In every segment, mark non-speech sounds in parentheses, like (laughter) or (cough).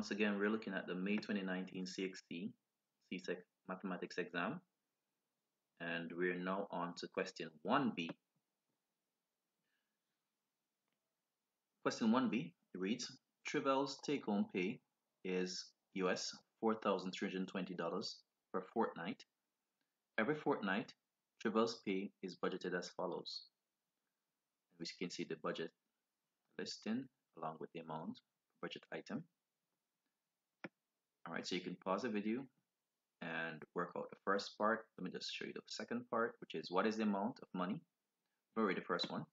Once again, we're looking at the May 2019 CXC CSEC Mathematics exam. And we're now on to question 1b. Question 1b reads, Trivel's take-home pay is US $4,320 per fortnight. Every fortnight, Trivel's pay is budgeted as follows. And we can see the budget listing along with the amount budget item. Alright, so you can pause the video and work out the first part. Let me just show you the second part, which is what is the amount of money? Very the first one.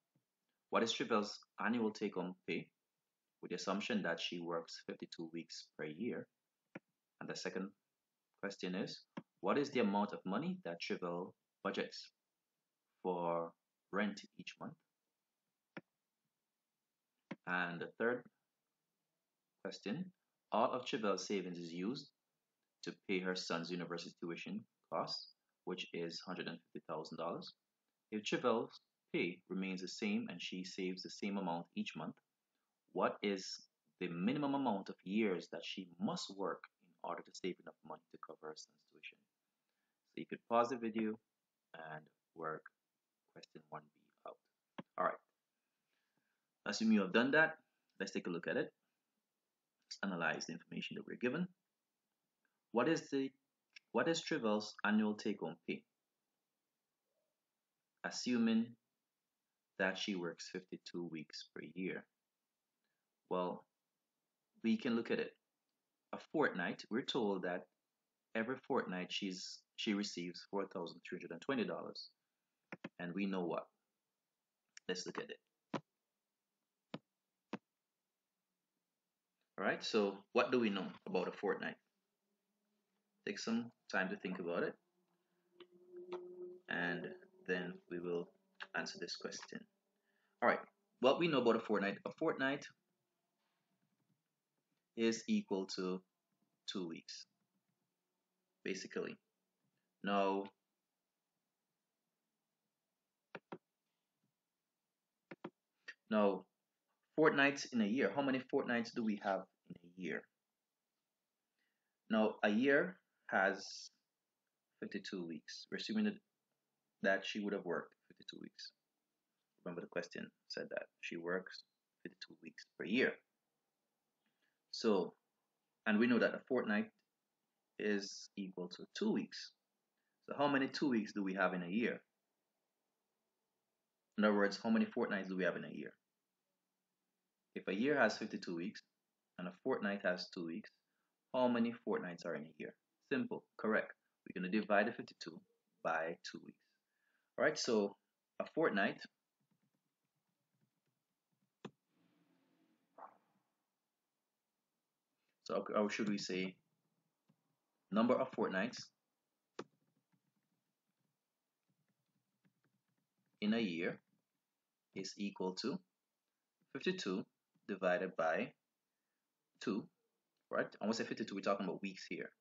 What is Trivel's annual take-home pay? With the assumption that she works 52 weeks per year. And the second question is, what is the amount of money that Trivel budgets for rent each month? And the third question, all of Trivel's savings is used to pay her son's university tuition costs, which is $150,000. If Trivel's pay remains the same and she saves the same amount each month, what is the minimum amount of years that she must work in order to save enough money to cover her son's tuition? So you could pause the video and work question 1b out. All right. Assuming you have done that, let's take a look at it. Analyze the information that we're given. What is the what is Trivel's annual take-home pay? Assuming that she works 52 weeks per year. Well, we can look at it. A fortnight, we're told that every fortnight she's she receives $4,320. And we know what? Let's look at it. Alright, so what do we know about a fortnight? Take some time to think about it. And then we will answer this question. Alright, what we know about a fortnight. A fortnight is equal to two weeks, basically. Now, now, fortnights in a year. How many fortnights do we have year? Now, a year has 52 weeks. We're assuming that, she would have worked 52 weeks. Remember the question said that she works 52 weeks per year. So, and we know that a fortnight is equal to two weeks. So how many two weeks do we have in a year? In other words, how many fortnights do we have in a year? If a year has 52 weeks and a fortnight has two weeks, how many fortnights are in a year? Simple, correct. We're going to divide the 52 by two weeks. All right, so a fortnight So or should we say number of fortnights in a year is equal to 52 divided by 2, right? Want to say 52, we're talking about weeks here.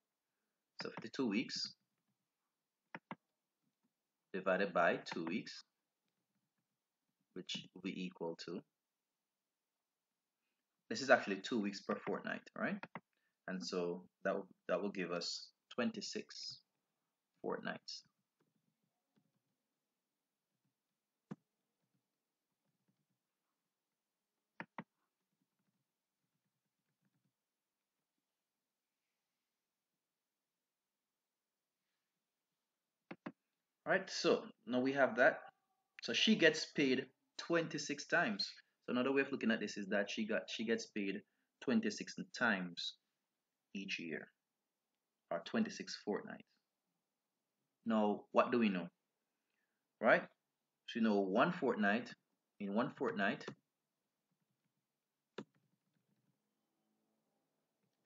So 52 weeks divided by 2 weeks, which will be equal to, this is actually 2 weeks per fortnight, right? And so that that will give us 26 fortnights. Right, so now we have that. So she gets paid 26 times. So another way of looking at this is that she got she gets paid 26 times each year or 26 fortnights. Now, what do we know? Right? So you know one fortnight in one fortnight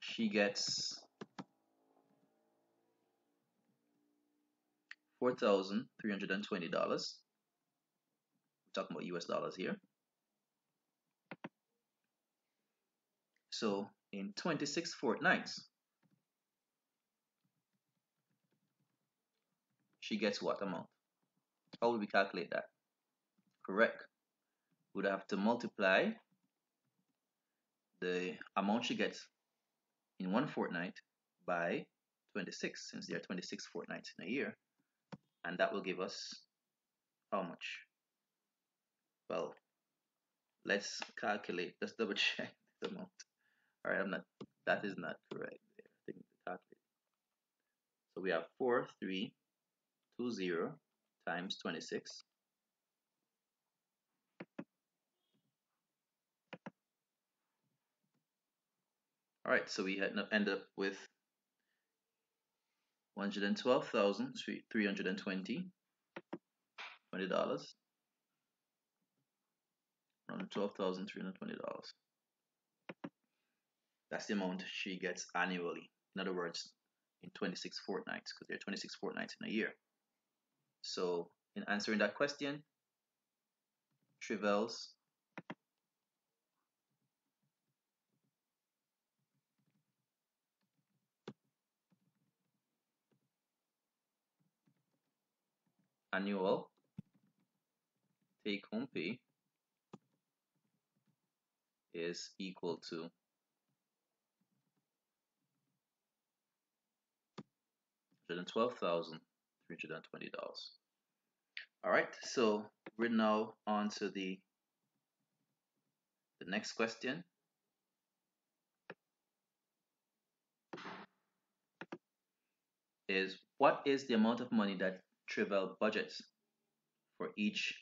she gets $4,320. We're talking about US dollars here. So in 26 fortnights, she gets what amount? How would we calculate that? Correct. We'd have to multiply the amount she gets in one fortnight by 26 since there are 26 fortnights in a year and that will give us how much? Well let's calculate let's double check (laughs) the amount. All right I'm not that is not correct. There I think the calculate. So we have 4320 times 26 all right so we had end up with 112,320 twenty dollars. Around twelve thousand three hundred twenty dollars. That's the amount she gets annually. In other words in 26 fortnights because there are 26 fortnights in a year. So in answering that question Trivel's annual take home pay is equal to $112,320. All right, so we're now on to the, the next question. Is what is the amount of money that Trivel budgets for each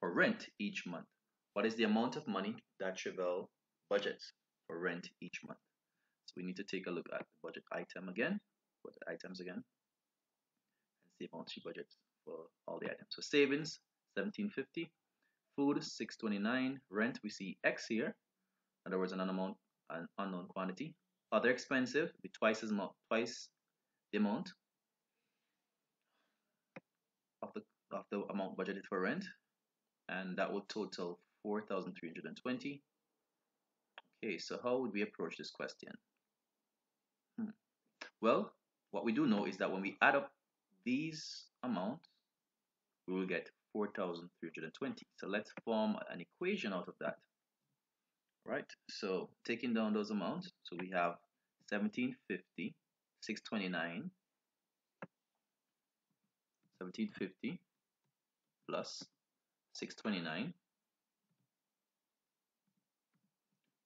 for rent each month. What is the amount of money that Trivel budgets for rent each month? So we need to take a look at the budget item again, budget items again, and see how much she budgets for all the items. So savings 1750, food 629, rent we see X here. In other words, an unknown an unknown quantity. Other expensive be twice as much twice the amount of the of the amount budgeted for rent and that would total 4,320 okay so how would we approach this question? Hmm. well what we do know is that when we add up these amounts we will get 4,320 so let's form an equation out of that. Right so taking down those amounts so we have 1750 629 1750 plus 629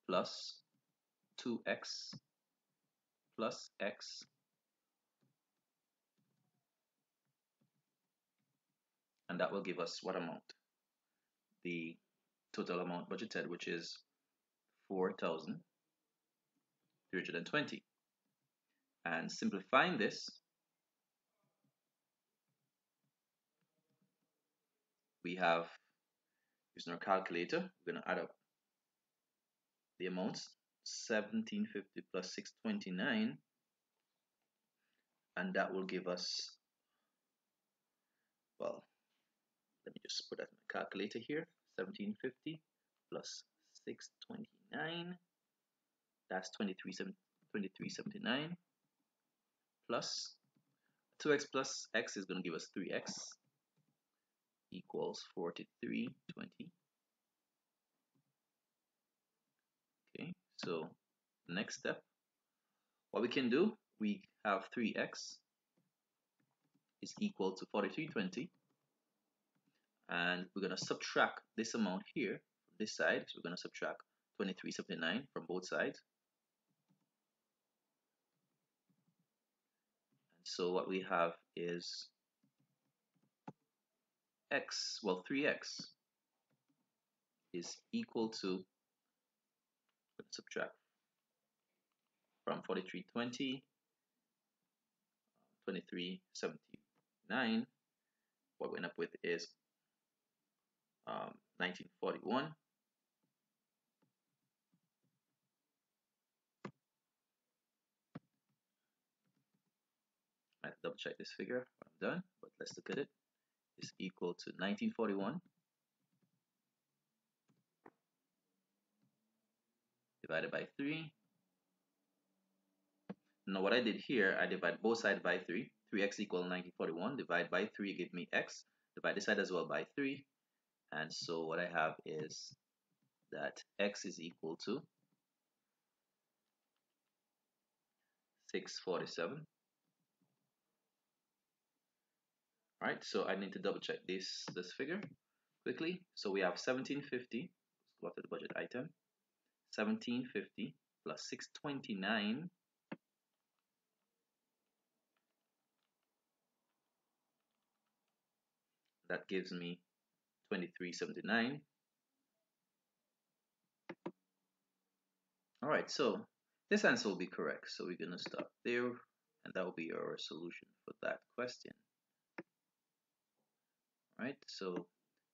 plus 2x plus x and that will give us what amount? The total amount budgeted which is 4,320 and simplifying this we have using our calculator we're going to add up the amounts 1750 plus 629 and that will give us well let me just put that in my calculator here 1750 plus 629 that's 2379 plus 2x plus x is going to give us 3x equals 4320. Okay, so next step, what we can do, we have 3x is equal to 4320 and we're going to subtract this amount here from this side. So we're going to subtract 2379 from both sides. And so what we have is x, well 3x is equal to, let's subtract from 4320, 2379, what we end up with is um, 1941. I double check this figure. I'm done, but let's look at it is equal to 1941 divided by 3. Now what I did here, I divide both sides by 3. 3x equal 1941, divide by 3 give me x, divide this side as well by 3. And so what I have is that x is equal to 647 all right so I need to double check this this figure quickly. So we have 1750 go to the budget item. 1750 plus 629 that gives me 2379 all right so this answer will be correct. So we're going to stop there and that will be our solution for that question right? So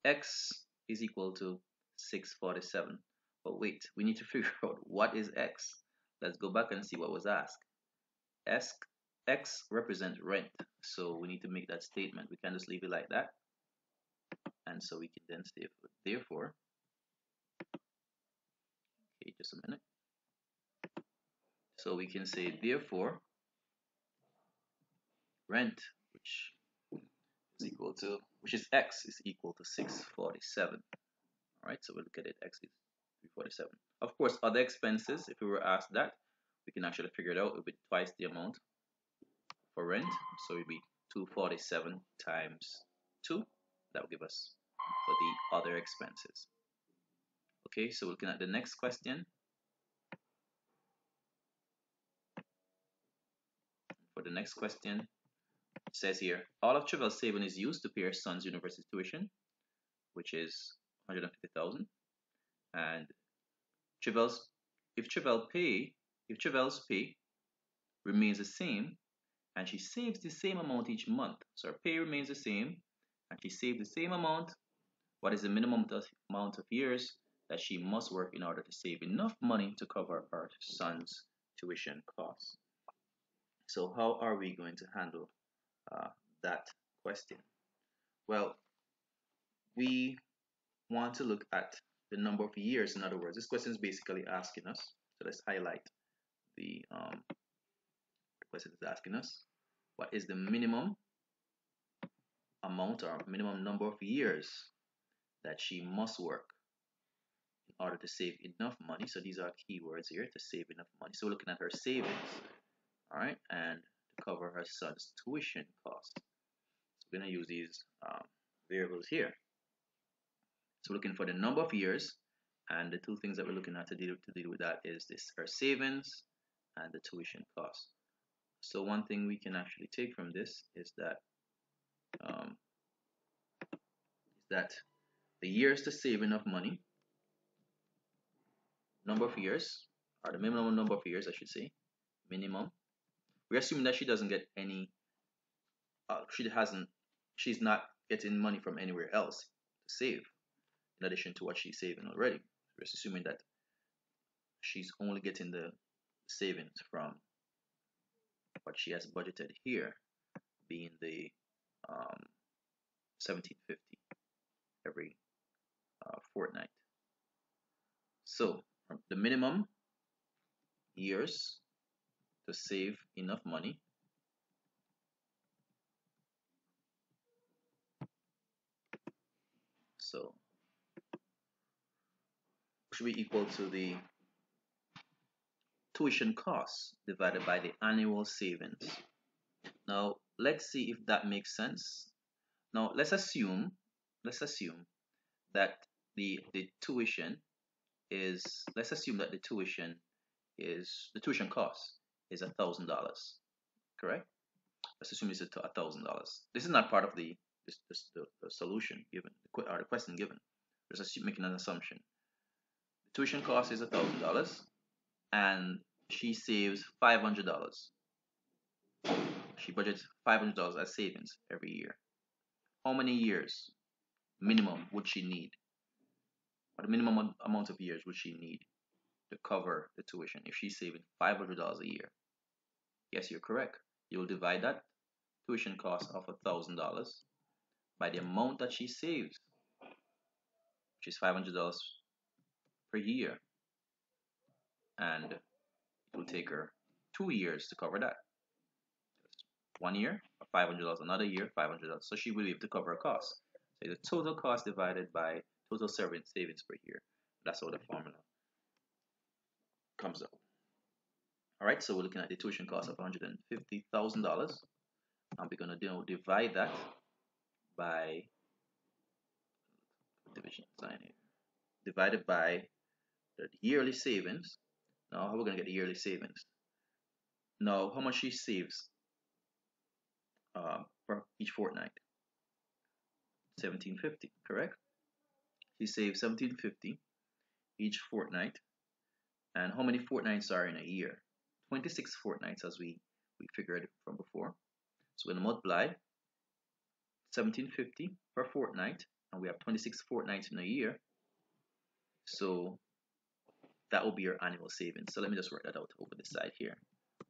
x is equal to 647 but wait we need to (laughs) figure out what is x. Let's go back and see what was asked. X x represents rent. So we need to make that statement. We can just leave it like that. And so we can then say therefore okay just a minute. So we can say therefore rent which is equal to which is x is equal to 647 all right so we look at it x is 347 of course other expenses if we were asked that we can actually figure it out. It would be twice the amount for rent so it would be 247 times 2 that will give us for the other expenses. Okay so looking at the next question. For the next question says here all of Trevel's saving is used to pay her son's university tuition which is 150,000 and Trevel's if Trevel pay if Trevel's pay remains the same and she saves the same amount each month so her pay remains the same and she saves the same amount what is the minimum amount of years that she must work in order to save enough money to cover her son's tuition costs? So how are we going to handle uh, that question well we want to look at the number of years. In other words, this question is basically asking us, so let's highlight the, um, question is asking us, what is the minimum amount or minimum number of years that she must work in order to save enough money. So these are keywords here to save enough money. So we're looking at her savings, all right, and to cover her son's tuition cost. So we're going to use these um, variables here. So looking for the number of years and the two things that we're looking at to deal, to deal with that is this our savings and the tuition cost. So one thing we can actually take from this is that um, is that the years to save enough money, number of years, or the minimum number of years I should say, minimum. We're assuming that she doesn't get any, uh, she hasn't, she's not getting money from anywhere else to save in addition to what she's saving already. We're assuming that she's only getting the savings from what she has budgeted here being the um, 1750 every uh, fortnight. So the minimum years to save enough money so should be equal to the tuition costs divided by the annual savings. Now, let's see if that makes sense. Now, let's assume, let's assume that the, the tuition is, let's assume that the tuition is, the tuition cost is a thousand dollars, correct? Let's assume it's a thousand dollars. This is not part of the, this, this, the, the solution given, or the uh, question given. Just making an assumption the tuition cost is a thousand dollars and she saves five hundred dollars she budgets five hundred dollars as savings every year how many years minimum would she need what minimum amount of years would she need to cover the tuition if she's saving five hundred dollars a year yes you're correct you'll divide that tuition cost of thousand dollars by the amount that she saves which is five hundred dollars per year. And it will take her two years to cover that. One year, $500, another year, $500. So she will be able to cover her costs. So the total cost divided by total savings per year. That's how the formula comes out. All right, so we're looking at the tuition cost of $150,000. And we're going to divide that by division sign here. Divided by the yearly savings. Now, how are we going to get the yearly savings? Now, how much she saves uh, for each fortnight? 1750, correct? She saves 1750 each fortnight. And how many fortnights are in a year? 26 fortnights as we, we figured from before. So to multiply 1750 per fortnight, and we have 26 fortnights in a year. So that will be your annual savings. So let me just work that out over the side here.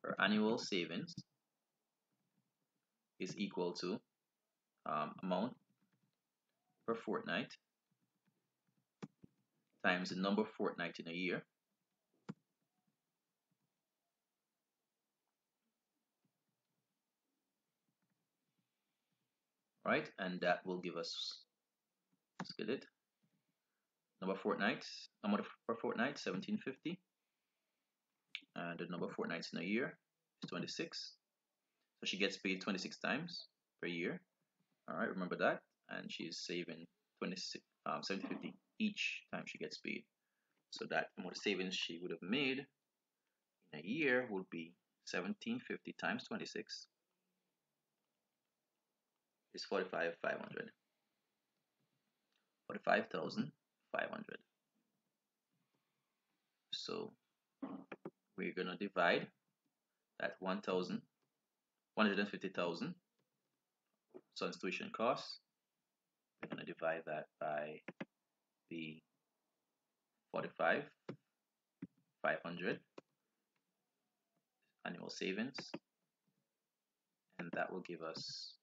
Our annual savings is equal to um, amount per fortnight times the number of fortnight in a year right? And that will give us let's get it. Number of fortnights number per fortnight 1750 and the number of fortnights in a year is 26 so she gets paid 26 times per year. All right remember that. And she's saving 26 um, 750 each time she gets paid. So that amount of savings she would have made in a year would be 1750 times 26 is 45,500. 45,500. So we're going to divide that 1,000, 150,000 son's tuition costs. We're going to divide that by the 45, 500 annual savings and that will give us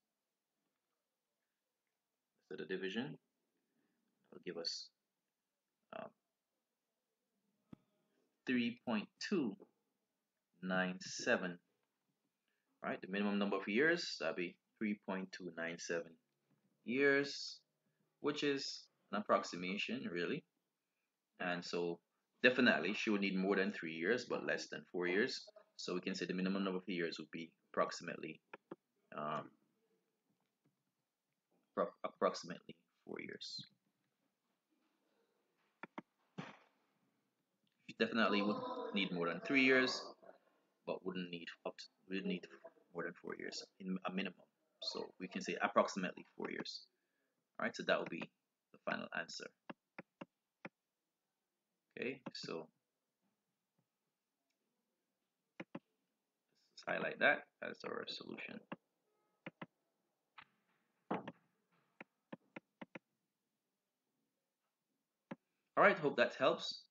the division. Will give us um, 3.297 right? The minimum number of years that'll be 3.297 years which is an approximation really. And so definitely she would need more than three years but less than four years. So we can say the minimum number of years would be approximately um, approximately four years. You definitely would need more than three years, but wouldn't need up to, would need more than four years in a minimum. So we can say approximately four years. All right, so that will be the final answer. Okay, so highlight that as our solution. All right, hope that helps.